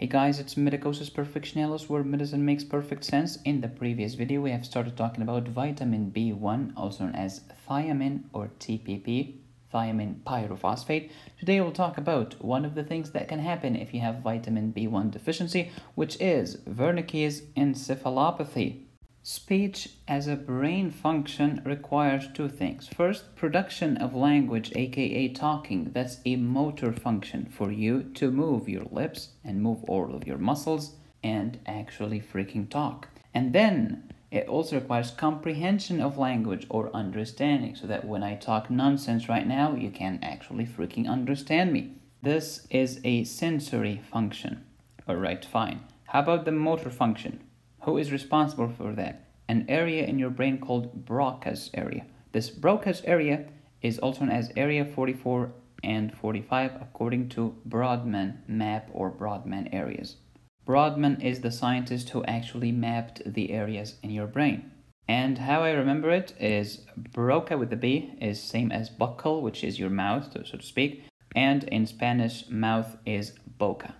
Hey guys, it's Medicosis Perfectionalis where medicine makes perfect sense. In the previous video, we have started talking about vitamin B1, also known as thiamine or TPP, thiamine pyrophosphate. Today we'll talk about one of the things that can happen if you have vitamin B1 deficiency, which is Wernicke's encephalopathy. Speech as a brain function requires two things. First, production of language, aka talking. That's a motor function for you to move your lips and move all of your muscles and actually freaking talk. And then it also requires comprehension of language or understanding so that when I talk nonsense right now, you can actually freaking understand me. This is a sensory function. Alright, fine. How about the motor function? Who is responsible for that? An area in your brain called Broca's area. This Broca's area is also known as Area 44 and 45 according to Brodmann map or Brodmann areas. Brodmann is the scientist who actually mapped the areas in your brain. And how I remember it is Broca with the B is same as buccal, which is your mouth, so to speak. And in Spanish, mouth is boca.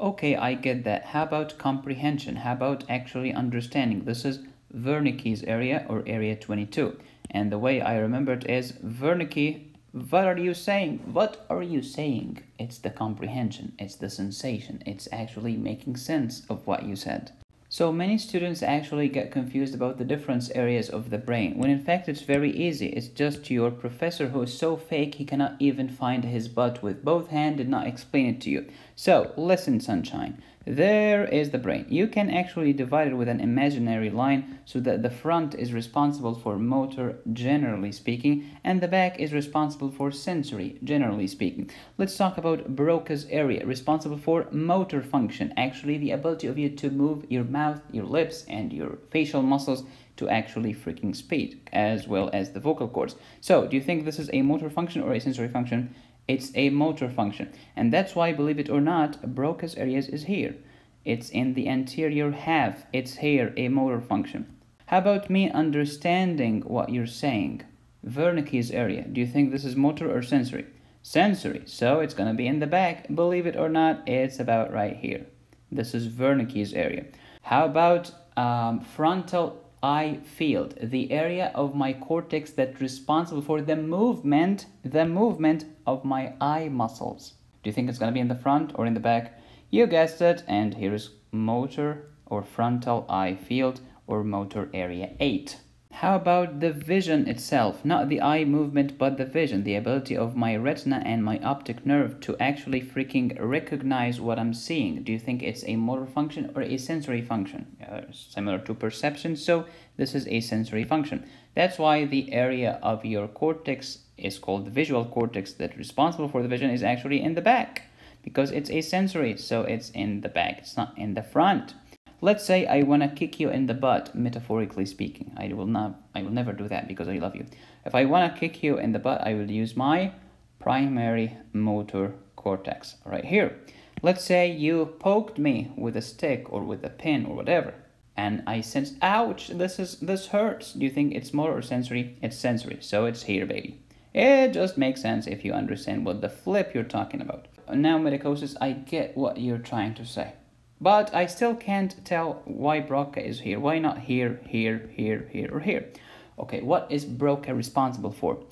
Okay, I get that. How about comprehension? How about actually understanding? This is Wernicke's area or area 22. And the way I remember it is Wernicke, what are you saying? What are you saying? It's the comprehension, it's the sensation, it's actually making sense of what you said. So many students actually get confused about the different areas of the brain, when in fact it's very easy. It's just your professor who is so fake he cannot even find his butt with both hands did not explain it to you. So listen sunshine. There is the brain. You can actually divide it with an imaginary line so that the front is responsible for motor, generally speaking, and the back is responsible for sensory, generally speaking. Let's talk about Broca's area, responsible for motor function, actually the ability of you to move your mouth, your lips, and your facial muscles to actually freaking speak, as well as the vocal cords. So, do you think this is a motor function or a sensory function? It's a motor function. And that's why, believe it or not, Broca's areas is here. It's in the anterior half. It's here, a motor function. How about me understanding what you're saying? Wernicke's area. Do you think this is motor or sensory? Sensory. So it's going to be in the back. Believe it or not, it's about right here. This is Wernicke's area. How about um, frontal eye field, the area of my cortex that's responsible for the movement, the movement of my eye muscles. Do you think it's going to be in the front or in the back? You guessed it, and here is motor or frontal eye field or motor area 8. How about the vision itself? Not the eye movement, but the vision, the ability of my retina and my optic nerve to actually freaking recognize what I'm seeing. Do you think it's a motor function or a sensory function? Uh, similar to perception, so this is a sensory function. That's why the area of your cortex is called the visual cortex that's responsible for the vision is actually in the back because it's a sensory, so it's in the back, it's not in the front. Let's say I want to kick you in the butt, metaphorically speaking. I will not I will never do that because I love you. If I want to kick you in the butt, I will use my primary motor cortex right here. Let's say you poked me with a stick or with a pin or whatever and I sense ouch, this is this hurts. Do you think it's motor or sensory? It's sensory. So it's here, baby. It just makes sense if you understand what the flip you're talking about. Now medicosis, I get what you're trying to say. But I still can't tell why Broca is here. Why not here, here, here, here, or here? Okay, what is Broca responsible for?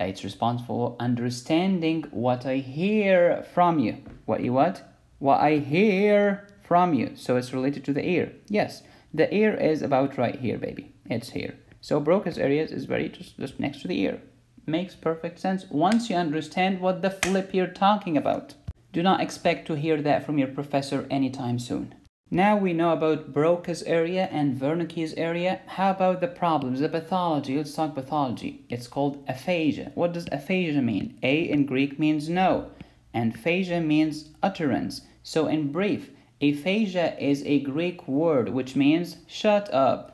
It's responsible for understanding what I hear from you. What you what? What I hear from you. So it's related to the ear. Yes, the ear is about right here, baby. It's here. So Broca's areas is very just, just next to the ear. Makes perfect sense once you understand what the flip you're talking about. Do not expect to hear that from your professor anytime soon. Now we know about Broca's area and Wernicke's area. How about the problems, the pathology? Let's talk pathology. It's called aphasia. What does aphasia mean? A in Greek means no, and phasia means utterance. So in brief, aphasia is a Greek word which means shut up.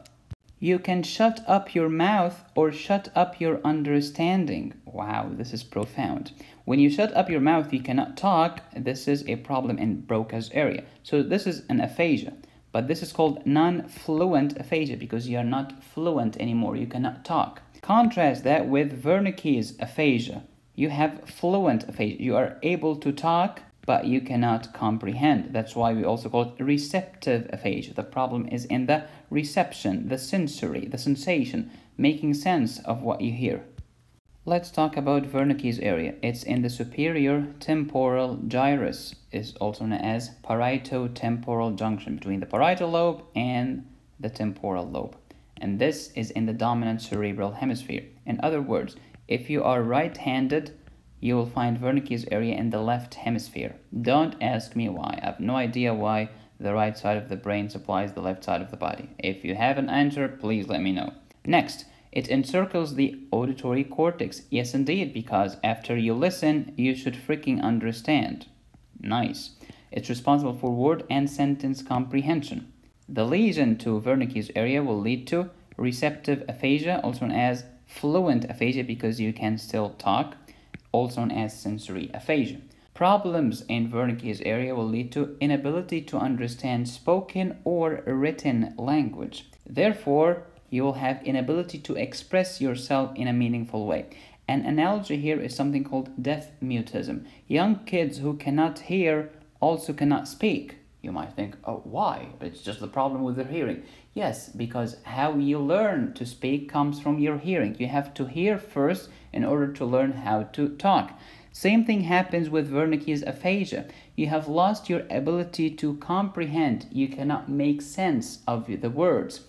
You can shut up your mouth or shut up your understanding. Wow, this is profound. When you shut up your mouth, you cannot talk. This is a problem in Broca's area. So this is an aphasia, but this is called non-fluent aphasia because you are not fluent anymore. You cannot talk. Contrast that with Wernicke's aphasia. You have fluent aphasia. You are able to talk, but you cannot comprehend. That's why we also call it receptive aphasia. The problem is in the reception, the sensory, the sensation, making sense of what you hear. Let's talk about Wernicke's area. It's in the superior temporal gyrus, is also known as parieto-temporal junction between the parietal lobe and the temporal lobe. And this is in the dominant cerebral hemisphere. In other words, if you are right-handed, you will find Wernicke's area in the left hemisphere. Don't ask me why. I have no idea why the right side of the brain supplies the left side of the body. If you have an answer, please let me know. Next, it encircles the auditory cortex. Yes, indeed, because after you listen, you should freaking understand. Nice. It's responsible for word and sentence comprehension. The lesion to Wernicke's area will lead to receptive aphasia, also known as fluent aphasia because you can still talk, also known as sensory aphasia. Problems in Wernicke's area will lead to inability to understand spoken or written language. Therefore, you will have inability to express yourself in a meaningful way. An analogy here is something called deaf mutism. Young kids who cannot hear also cannot speak. You might think, oh, why? It's just the problem with their hearing. Yes, because how you learn to speak comes from your hearing. You have to hear first in order to learn how to talk. Same thing happens with Wernicke's aphasia. You have lost your ability to comprehend. You cannot make sense of the words.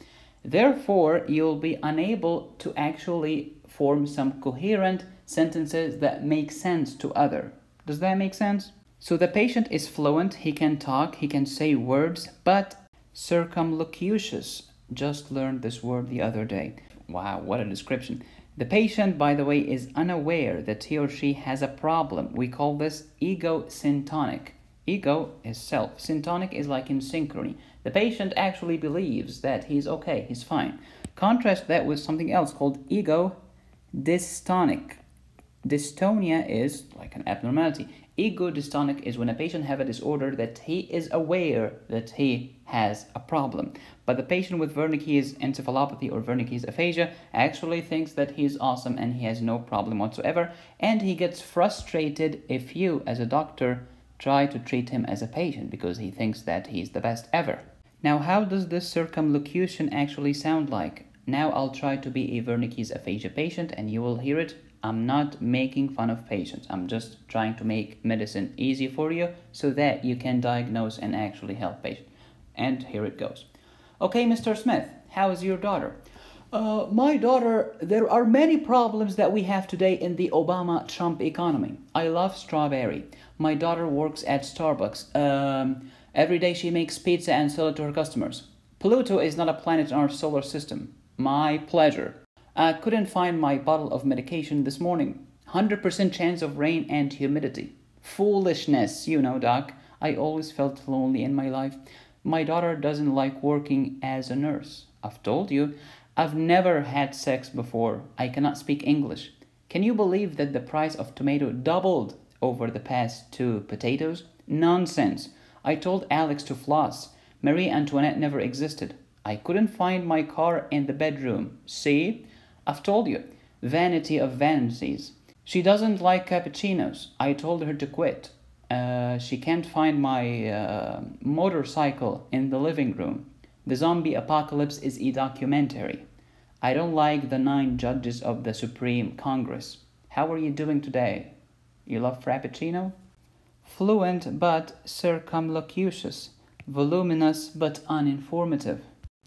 Therefore, you'll be unable to actually form some coherent sentences that make sense to other. Does that make sense? So the patient is fluent, he can talk, he can say words, but circumlocucious. Just learned this word the other day. Wow, what a description. The patient, by the way, is unaware that he or she has a problem. We call this ego syntonic. Ego is self. Syntonic is like in synchrony. The patient actually believes that he's okay, he's fine. Contrast that with something else called ego dystonic. Dystonia is like an abnormality. Ego dystonic is when a patient have a disorder that he is aware that he has a problem. But the patient with Wernicke's encephalopathy or Wernicke's aphasia actually thinks that he's awesome and he has no problem whatsoever. And he gets frustrated if you, as a doctor, try to treat him as a patient because he thinks that he's the best ever. Now, how does this circumlocution actually sound like? Now I'll try to be a Wernicke's aphasia patient and you will hear it. I'm not making fun of patients. I'm just trying to make medicine easy for you so that you can diagnose and actually help patients. And here it goes. Okay, Mr. Smith, how is your daughter? Uh, my daughter, there are many problems that we have today in the Obama Trump economy. I love strawberry. My daughter works at Starbucks. Um, every day she makes pizza and sells it to her customers. Pluto is not a planet in our solar system. My pleasure. I couldn't find my bottle of medication this morning. 100% chance of rain and humidity. Foolishness, you know, Doc. I always felt lonely in my life. My daughter doesn't like working as a nurse. I've told you, I've never had sex before. I cannot speak English. Can you believe that the price of tomato doubled over the past two potatoes? Nonsense. I told Alex to floss. Marie Antoinette never existed. I couldn't find my car in the bedroom. See? I've told you. Vanity of vanities. She doesn't like cappuccinos. I told her to quit. Uh, she can't find my uh, motorcycle in the living room. The zombie apocalypse is a documentary. I don't like the nine judges of the Supreme Congress. How are you doing today? You love Frappuccino? Fluent but circumlocucious, voluminous but uninformative.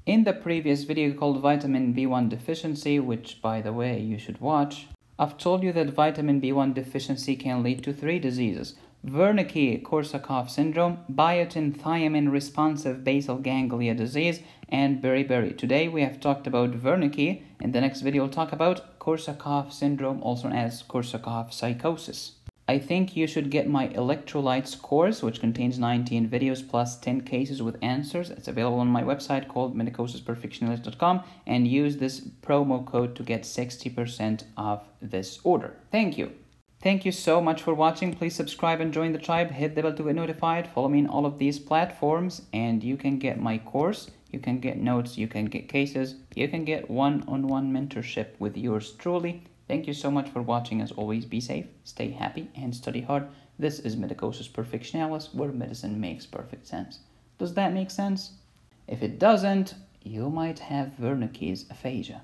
In the previous video called Vitamin B1 Deficiency, which by the way you should watch, I've told you that vitamin B1 deficiency can lead to three diseases. Wernicke-Korsakoff syndrome, biotin thiamine responsive basal ganglia disease, and beriberi. Today we have talked about Wernicke. In the next video we'll talk about Korsakoff syndrome, also known as Korsakoff psychosis. I think you should get my electrolytes course, which contains 19 videos plus 10 cases with answers. It's available on my website called medicosisperfectionalis.com and use this promo code to get 60% off this order. Thank you. Thank you so much for watching. Please subscribe and join the tribe. Hit the bell to get notified. Follow me on all of these platforms and you can get my course. You can get notes. You can get cases. You can get one-on-one -on -one mentorship with yours truly. Thank you so much for watching. As always, be safe, stay happy, and study hard. This is medicosis perfectionalis, where medicine makes perfect sense. Does that make sense? If it doesn't, you might have Wernicke's aphasia.